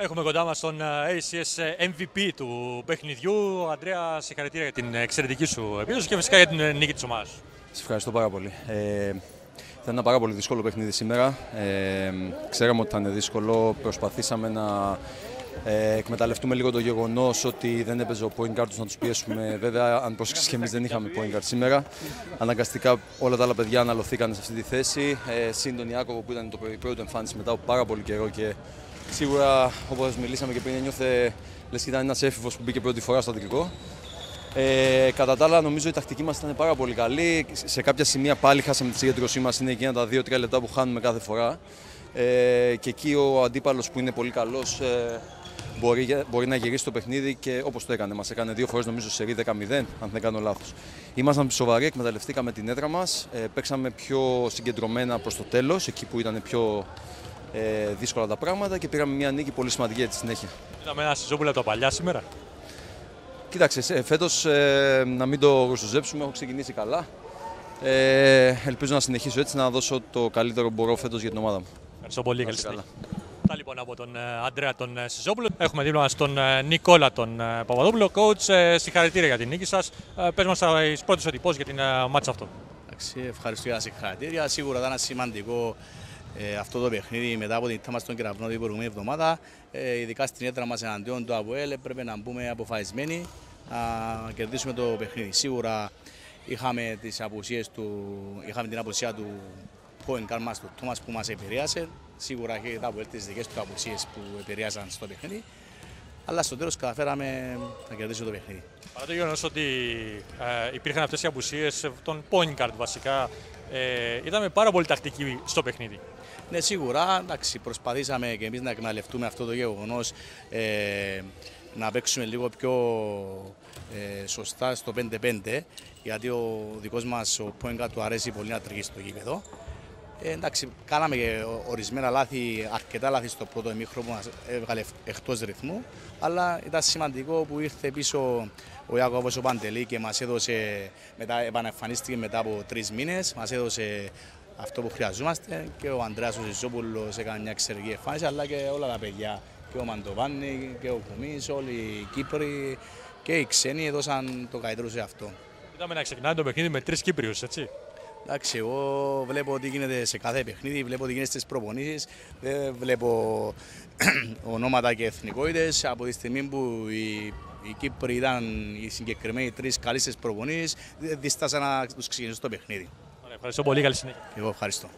Έχουμε κοντά μας τον ε, ACS MVP του παιχνιδιού. Αντρέα, συγχαρητήρια για την εξαιρετική σου επίδοση και φυσικά για την νίκη της ομάδας σου. Σε ευχαριστώ πάρα πολύ. Ε, ήταν ένα πάρα πολύ δύσκολο παιχνίδι σήμερα. Ε, ξέραμε ότι θα είναι δύσκολο. Προσπαθήσαμε να ε, εκμεταλλευτούμε λίγο το γεγονός ότι δεν έπαιζε ο point guard τους να τους πιέσουμε. Βέβαια, αν πρόσεξε και εμείς δεν είχαμε point guard σήμερα. Αναγκαστικά όλα τα άλλα παιδιά αναλωθήκαν σε αυτή τη θέση. Ε, Συν τον Ιάκωβο που ήταν το πρώτο εμφάνιση μετά από πάρα πολύ καιρό και σίγουρα όπως μιλήσαμε και πριν νιώθε λες και ήταν ένας έφηβος που μπήκε πρώτη φορά στο αντρικό. Ε, κατά τα άλλα, νομίζω η τακτική μας ήταν πάρα πολύ καλή. Σε κάποια σημεία πάλι χάσαμε τη συγκέντρωσή μας. Είναι εκείνα τα 2-3 λεπτά που χάνουμε κάθε φορά. Ε, και εκεί ο αντίπαλος που είναι πολύ καλός ε, μπορεί, μπορεί να γυρίσει το παιχνίδι και όπως το έκανε. Μας έκανε δύο φορές νομίζω σε 10-0, αν δεν κάνω λάθος. Ήμασταν σοβαροί, εκμεταλλευτήκαμε την έδρα μας. Ε, παίξαμε πιο συγκεντρωμένα προς το τέλος, εκεί που ήταν πιο ε, δύσκολα τα πράγματα και πήραμε μια νίκη πολύ σημαντική για τη συνέχεια. Είδαμε ένα Σιζόπουλο από τα παλιά σήμερα. Κοίταξε, φέτος ε, να μην το γροστοζέψουμε, έχω ξεκινήσει καλά. Ε, ελπίζω να συνεχίσω έτσι, να δώσω το καλύτερο μπορώ φέτος για την ομάδα μου. Ευχαριστώ πολύ. Καλή συνέχεια. Αυτά λοιπόν από τον ε, Αντρέα τον ε, Σιζόπουλο. Έχουμε δίπλα μας τον ε, Νικόλα τον Παπαδόπουλο. Coach, συγχαρητήρια για την νίκη σας. Πες μας τι πρώτε εντυπώσει για την μάτσα αυτό. Ευχαριστώ για τα συγχαρητήρια. Σίγουρα ήταν σημαντικό ε, αυτό το παιχνίδι μετά από την ήττα στον κεραυνό την προηγούμενη εβδομάδα. Ε, ειδικά στην έδρα μας εναντίον του ΑΒΟΕΛ έπρεπε να μπούμε αποφασισμένοι να κερδίσουμε το παιχνίδι. Σίγουρα είχαμε, τις του, είχαμε την απουσία του point guard μας, του Τόμας που μας επηρέασε. Σίγουρα είχε τα ΑΒΟΕΛ τις δικές του απουσίες που επηρέασαν στο παιχνίδι. Αλλά στο τέλος καταφέραμε να κερδίσουμε το παιχνίδι. Παρά το γεγονός ότι ε, υπήρχαν αυτές οι απουσίες των point guard βασικά, ε, είδαμε πάρα πολύ τακτική στο παιχνίδι. Ναι, σίγουρα. Εντάξει, προσπαθήσαμε και εμείς να εκμεταλλευτούμε αυτό το γεγονός ε, να παίξουμε λίγο πιο ε, σωστά στο 5-5 γιατί ο δικός μας ο Πόεγκα του αρέσει πολύ να τριγεί στο γήπεδο. Ε, εντάξει, κάναμε και ορισμένα λάθη, αρκετά λάθη στο πρώτο ημίχρο που μας έβγαλε εκτός ρυθμού αλλά ήταν σημαντικό που ήρθε πίσω ο Ιάκωβος ο Παντελή και μας έδωσε, μετά επανεμφανίστηκε μετά από τρεις μήνες, μας έδωσε αυτό που χρειαζόμαστε και ο Ανδρέας ο Ζησόπουλος έκανε μια εξαιρετική εμφάνιση αλλά και όλα τα παιδιά και ο Μαντοβάνη και ο Κουμής, όλοι οι Κύπροι και οι ξένοι έδωσαν το καλύτερο σε αυτό. Είδαμε να ξεκινάει το παιχνίδι με τρεις Κύπριους, έτσι. Εντάξει, εγώ βλέπω ότι γίνεται σε κάθε παιχνίδι, βλέπω ότι γίνεται στις προπονήσεις, δεν βλέπω ονόματα και εθνικότητες από τη στιγμή που οι, οι Κύπροι ήταν οι συγκεκριμένοι τρεις καλοί στις προπονήσεις, δίστασαν να τους ξεκινήσουν το παιχνίδι. Ευχαριστώ πολύ, καλή συνέχεια. Εγώ ευχαριστώ.